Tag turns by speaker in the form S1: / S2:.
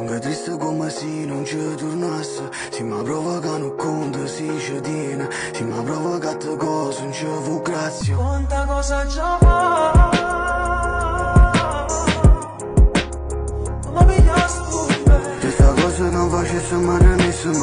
S1: Sono triste come se non ci tornasse Se mi provoca non conta se ci tiene Se mi provoca te cosa non ci fu grazia
S2: Conta cosa già fa. Questa cosa non facesse male a nessuno